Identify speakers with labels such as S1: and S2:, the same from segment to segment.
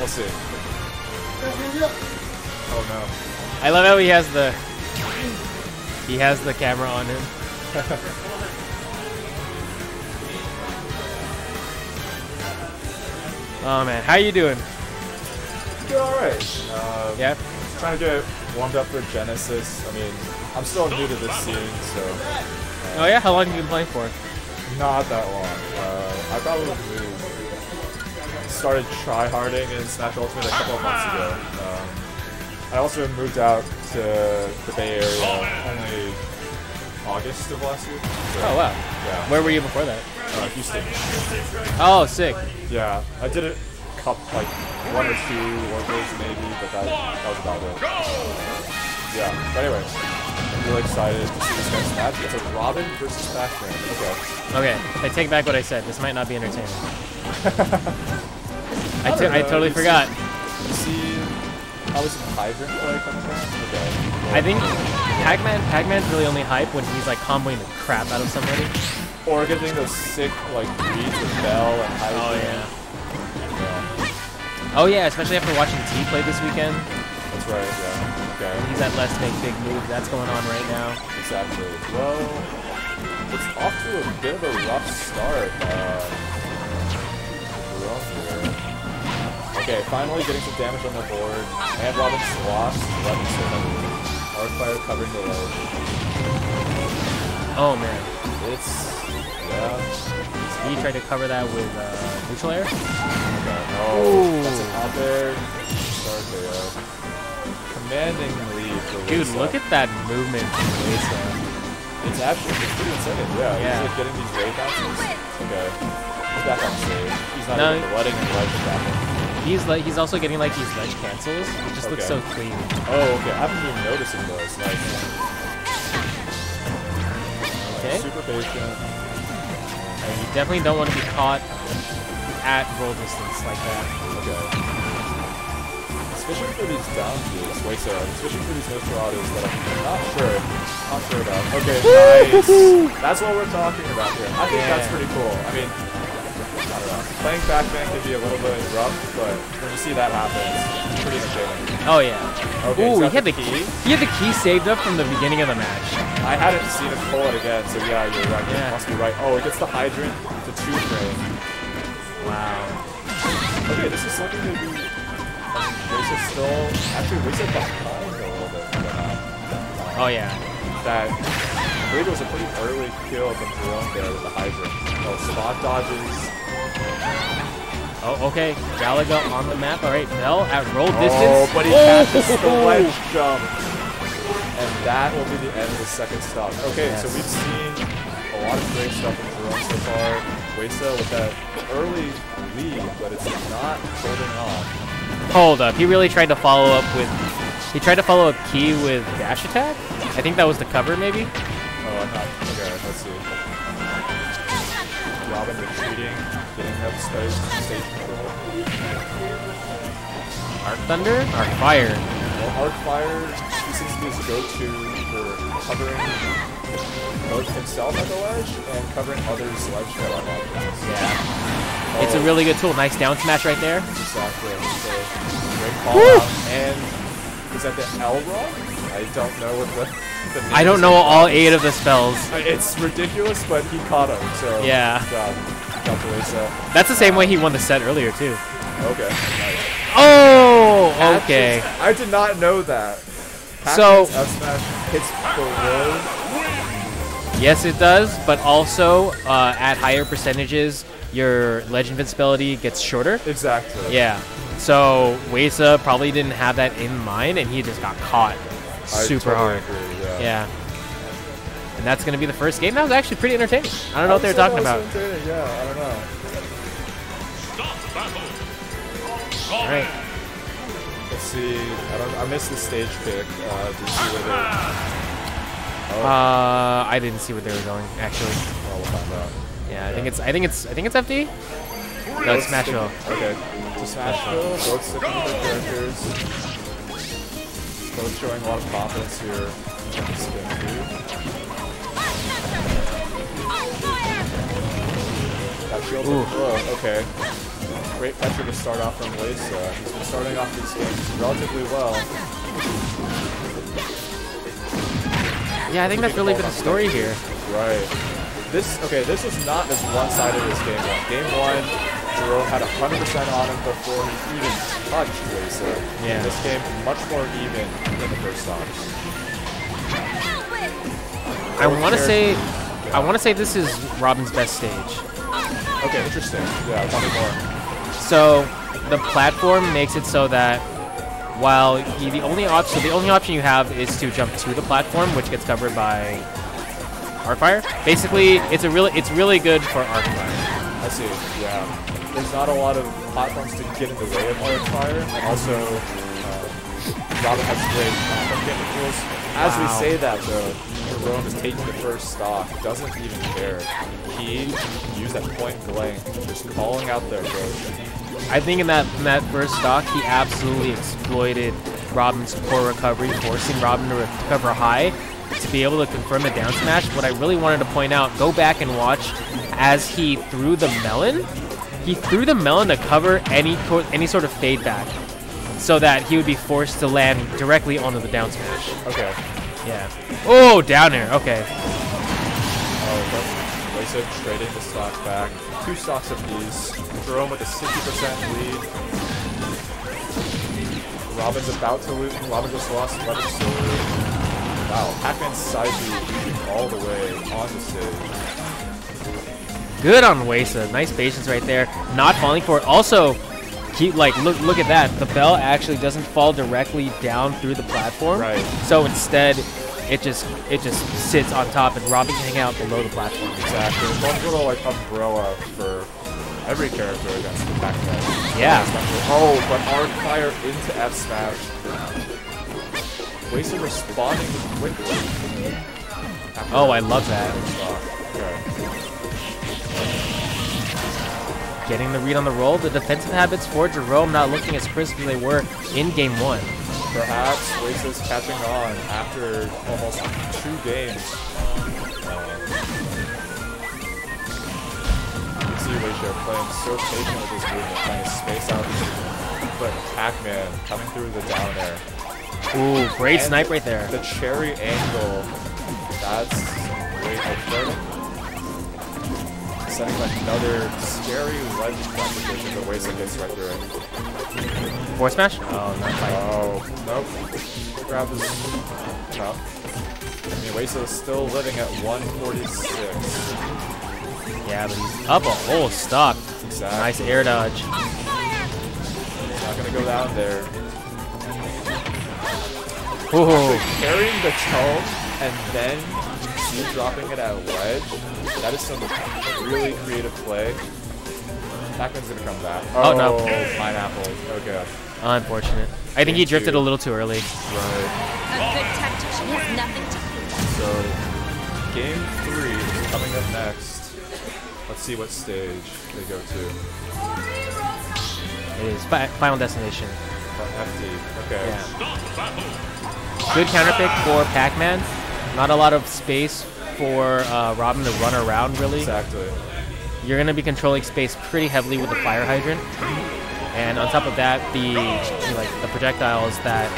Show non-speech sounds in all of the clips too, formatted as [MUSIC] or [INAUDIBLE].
S1: We'll see. Oh no.
S2: I love how he has the he has the camera on him. [LAUGHS] oh man, how you doing?
S1: Doing alright. Uh,
S2: Yeah.
S1: Trying to get warmed up for Genesis. I mean, I'm still new to this scene, so
S2: Oh yeah, how long have you been playing for?
S1: not that long. Uh, I probably started tryharding in Smash Ultimate a couple of months ago. Um, I also moved out to the Bay Area only August of last year. So,
S2: Oh wow.
S1: Yeah.
S2: Where were you before that?
S1: Uh, Houston.
S2: Oh, sick.
S1: Yeah, I did it cup like one or two orbits maybe, but that, that was about it. Yeah, but anyway, I'm really excited to see this next match. It's a Robin versus Pac-Man. Okay.
S2: Okay, I take back what I said. This might not be entertaining. [LAUGHS] I,
S1: I
S2: t-
S1: don't
S2: I totally forgot.
S1: See probably some hydrant play coming down? Okay.
S2: I think Pac-Man Pac-Man's really only hype when he's like comboing the crap out of somebody.
S1: Or getting those sick like reads with Bell and hydrant.
S2: yeah.
S1: Yeah,
S2: Oh yeah, especially after watching T play this weekend.
S1: That's right, yeah. Okay.
S2: He's at Let's Make Big Move. That's going on right now.
S1: Exactly. Well, it's off to a bit of a rough start. Uh, Okay, finally getting some damage on the board. And Robin's lost. Robin's heavy. Arcfire covering the ledge.
S2: Oh man,
S1: It's, yeah.
S2: he tried to cover that with uh, neutral air.
S1: Okay. Oh, that's an out there. Start there. Commanding lead for
S2: Dude,
S1: Weisa.
S2: look at that movement from Weisa.
S1: It's actually it's pretty insane. Yeah,
S2: Yeah.
S1: he's like getting these wave bounces. Okay. He's back on stage. He's not
S2: No.
S1: even letting the ledge back in.
S2: He's like he's also getting like these ledge cancels. It just looks so clean.
S1: Oh, okay. I haven't been noticing those. Like,
S2: Okay.
S1: super patient.
S2: And you definitely don't want to be caught at roll distance like that.
S1: Okay. Especially for these down views. Wait, so especially for these Nosferatus that I'm not sure. Not sure about. Okay, nice. That's what we're talking about here. I think that's pretty cool. I mean, know. Playing Pac-Man can be a little bit rough, but when you see that happen, it's pretty entertaining.
S2: Oh yeah.
S1: Okay,
S2: Ooh, he had the key.
S1: key.
S2: He had the key saved up from the beginning of the match.
S1: I hadn't seen him pull it again, so yeah, you're right. You
S2: Yeah.
S1: must be right. Oh, it gets the hydrant to two frame.
S2: Wow.
S1: Okay, this is looking to be. I mean, Race still. Actually, Race is behind a little bit. But, uh,
S2: Oh yeah.
S1: that. I believe it was a pretty early kill from Jerome there with the hydrant. Oh, spot dodges.
S2: Oh okay. Galaga on the map. All right. Bell at roll distance.
S1: Oh,
S2: distance.
S1: but he catches the ledge jump. And that will be the end of the second stop. Okay, so we've seen a lot of great stuff from Jerome so far. Wesa with that early lead, but it's not holding on.
S2: Hold up. He really tried to follow up with. He tried to follow up key with dash attack. I think that was the cover maybe.
S1: Oh, I'm not. Okay, let's see. Robin retreating, up stage, stage control.
S2: Arc Thunder. Arc Fire.
S1: Well, Arcfire, he seems to be his go-to for covering both himself at the ledge and covering others' ledge trap objects.
S2: Yeah. It's a
S1: Oh,
S2: really good tool. Nice down smash right there.
S1: Exactly. So, great call out. And is that the L rock? I don't know what the, name
S2: I don't know all eight of the spells.
S1: Uh, It's ridiculous, but he caught him. So
S2: Yeah.
S1: Calculesa.
S2: That's the same way he won the set earlier too.
S1: Okay. Nice.
S2: Oh, okay.
S1: Patches- I did not know that.
S2: So-
S1: Patches F smash hits below.
S2: Yes, it does, but also uh, at higher percentages, your ledge invincibility gets shorter.
S1: Exactly.
S2: Yeah. So Weisa probably didn't have that in mind, and he just got caught
S1: I
S2: super
S1: totally
S2: hard.
S1: Agree, yeah.
S2: Yeah. And that's gonna be the first game. That was actually pretty entertaining. I don't know what they were talking about.
S1: that was entertaining, Yeah, I don't know.
S2: All right.
S1: Let's see. I don't. I missed the stage pick. Uh, did you see where they? Oh,
S2: Uh, I didn't see where they were going actually.
S1: well, we'll find out.
S2: Yeah, I think it's I think it's I think it's FD. No, it's Smashville.
S1: Okay. To Smashville, both sticking with their characters. Both showing a lot of confidence here. Shield
S2: Ooh.
S1: oh, okay. great pressure to start off from Lisa. Uh, he's been starting off these games relatively well.
S2: Yeah, I think that's really been the story here.
S1: Right. This okay. This was not as one-sided as game one. Game one, Jerome had 100% on him before he even touched Lisa.
S2: Yeah.
S1: In this game, much more even than the first time.
S2: I want to say, I want to say this is Robin's best stage.
S1: Okay, interesting. Yeah, tell me more.
S2: So the platform makes it so that while you, the only option, the only option you have is to jump to the platform, which gets covered by Arcfire. Basically, it's a really, it's really good for Arcfire.
S1: I see. Yeah. There's not a lot of platforms to get in the way of Arcfire, and also Robin has great combo chemicals. As
S2: Wow.
S1: we say that, though, Jerome is taking the first stock, doesn't even care. He used that point blank, just calling out their approach.
S2: I think in that in that first stock, he absolutely exploited Robin's poor recovery, forcing Robin to recover high to be able to confirm the down smash. What I really wanted to point out, go back and watch as he threw the melon. He threw the melon to cover any any sort of fade back, so that he would be forced to land directly onto the down smash.
S1: Okay.
S2: Yeah. Oh, down air. Okay.
S1: Oh, but Lisa trading the stock back. Two stocks apiece. Jerome with a 60% lead. Robin's about to lose. Robin just lost Levin Sword. Wow, Pac-Man side B all the way on the stage.
S2: Good on Weisa. Nice patience right there. Not falling for it. Also, keep like look look at that. The bell actually doesn't fall directly down through the platform.
S1: Right.
S2: So instead, it just it just sits on top, and Robin can hang out below the platform.
S1: Exactly. One little like umbrella for every character against the Pac-Man.
S2: Yeah.
S1: Oh, but Arc Fire into F smash. Weisa responding quickly.
S2: Oh, I love that. Getting the read on the roll. The defensive habits for Jerome not looking as crisp as they were in game one.
S1: Perhaps Weisa's catching on after almost two games. Um, you see Weisa playing so patient with his movement, trying to space out his But Pac-Man coming through the down air.
S2: Ooh, great
S1: And
S2: snipe right there.
S1: The cherry angle, that's great. Setting up another scary ledge competition, but Weisa gets right through it.
S2: Force smash? Oh, not quite.
S1: Oh, nope. Grab his. No. I mean, Weisa is still living at 146.
S2: Yeah, but he's up a whole stock.
S1: Exactly.
S2: Nice air dodge.
S1: Not gonna go down there.
S2: Ooh.
S1: Carrying the tone and then you dropping it at a ledge, that is some really creative play. Pac-Man's gonna come back.
S2: Oh, no.
S1: Oh, pineapple. Okay.
S2: Unfortunate. I think he drifted
S1: two.
S2: a little too early.
S1: Right.
S3: A good tactician has nothing to
S1: So, game three is coming up next. Let's see what stage they go to.
S2: It is fi- Final Destination.
S1: For FD. Okay.
S2: Yeah. Good counter pick for Pac-Man. Not a lot of space for uh, Robin to run around, really.
S1: Exactly.
S2: You're going to be controlling space pretty heavily with the fire hydrant. And on top of that, the like the projectiles that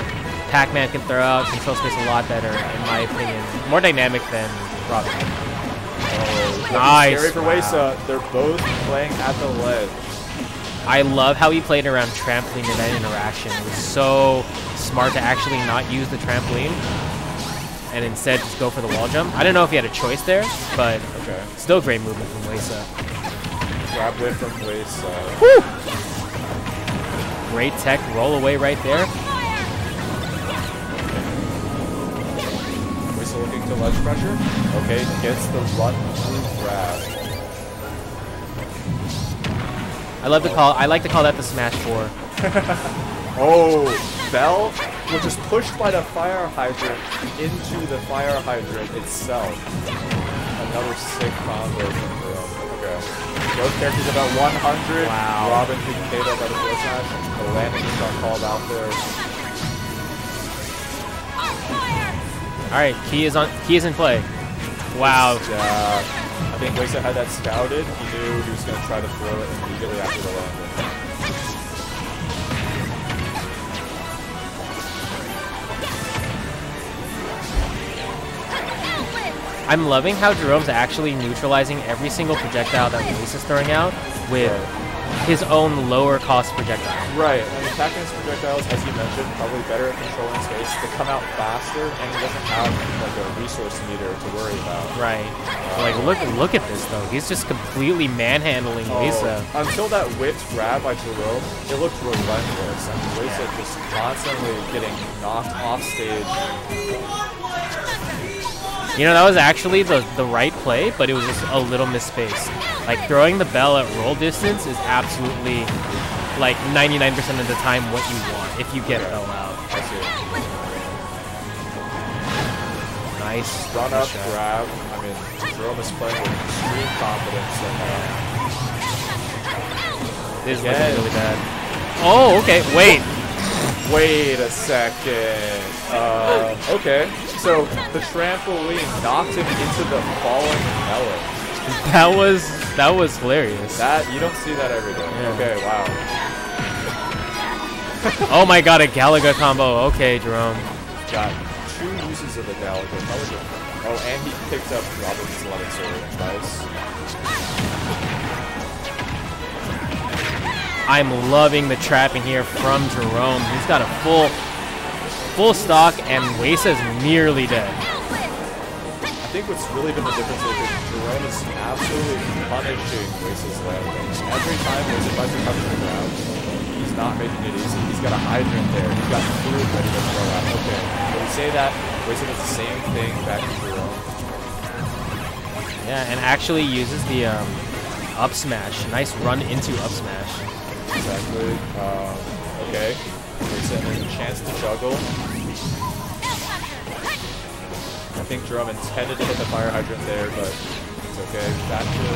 S2: Pac-Man can throw out control space a lot better, in my opinion. More dynamic than Robin.
S1: Oh,
S2: Nice.
S1: Scary for
S2: Wow.
S1: Weisa. They're both playing at the ledge.
S2: I love how he played around trampoline in that interaction. It was so smart to actually not use the trampoline and instead just go for the wall jump. I don't know if he had a choice there, but
S1: Okay.
S2: still great movement from Weisa.
S1: Grab whip from Weisa.
S2: Great tech roll away right there.
S1: Weisa looking to ledge pressure. Okay, gets the run through grab.
S2: I love to call I like to call that the Smash 4. [LAUGHS]
S1: Oh, Bell was is pushed by the fire hydrant into the fire hydrant itself. Another sick combo from Jerome. Okay. Both characters about 100.
S2: Wow.
S1: Robin being paid up by the smash. The landing just got called out there.
S2: Alright, key is on key is in play. Wow.
S1: Yeah. Uh, I think Weisa had that scouted. He knew he was going to try to throw it immediately after the landing.
S2: I'm loving how Jerome's actually neutralizing every single projectile that Waze is throwing out with his own lower cost projectile.
S1: Right, and attacking his projectiles, as you mentioned, probably better at controlling space. They come out faster, and he doesn't have like a resource meter to worry about.
S2: Right. Uh, like look look at this though. He's just completely manhandling.
S1: Oh, until that whipped grab by Jerome, it looked relentless. Mean, Weisa just constantly getting knocked off stage.
S2: You know, that was actually the, the right play, but it was just a little misspaced. Like, throwing the bell at roll distance is absolutely, like, 99% of the time what you want if you get bell out. Nice.
S1: Run up,
S2: shot.
S1: grab. I mean, Jerome is playing with extreme confidence. And,
S2: This is looking really bad. Oh, okay. Wait.
S1: uh, wait a second. Uh, okay, so the trampoline knocked him into the falling melon. [LAUGHS]
S2: That was that was hilarious.
S1: That you don't see that every day.
S2: Yeah.
S1: Okay, wow. [LAUGHS]
S2: Oh my god, a Galaga combo. Okay, Jerome.
S1: Got two uses of the. Probably. Oh, and he picked up Robert's Levin Sword. Nice.
S2: I'm loving the trapping here from Jerome. He's got a full full stock and Weisa's nearly dead.
S1: I think what's really been the difference is that Jerome is absolutely punishing Wace's landing. Every time Wace tries to come to the ground, he's not making it easy. He's got a hydrant there. He's got food ready to throw out. Okay, when we say that, Wace does the same thing back to Jerome.
S2: Yeah, and actually uses the um, up smash. Nice run into up smash.
S1: Exactly. Um, okay. Wace there's a chance to juggle. I think Jerome intended to hit the fire hydrant there, but it's okay. Catches.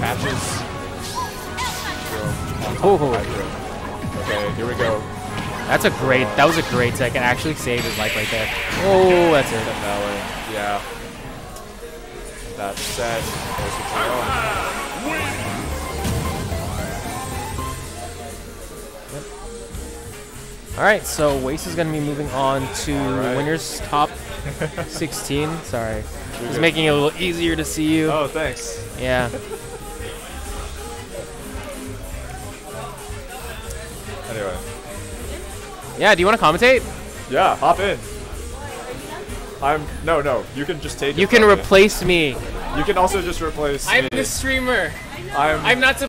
S1: Catches. Jerome on top of
S2: Oh.
S1: Okay, here we go.
S2: That's a great. That was a great second. Actually saved his life right there. Oh, that's it.
S1: Yeah. That said,
S2: All right, so Waste is going to be moving on to
S1: right.
S2: winners top [LAUGHS] 16. Sorry, just
S1: good.
S2: making it a little easier to see you.
S1: Oh, thanks.
S2: Yeah.
S1: Anyway.
S2: Yeah. Do you want to commentate?
S1: Yeah, hop in. I'm no no. You can just take.
S2: You can
S1: from me.
S2: replace me.
S1: You can also just replace
S2: I'm
S1: me.
S2: the streamer.
S1: I'm
S2: I'm not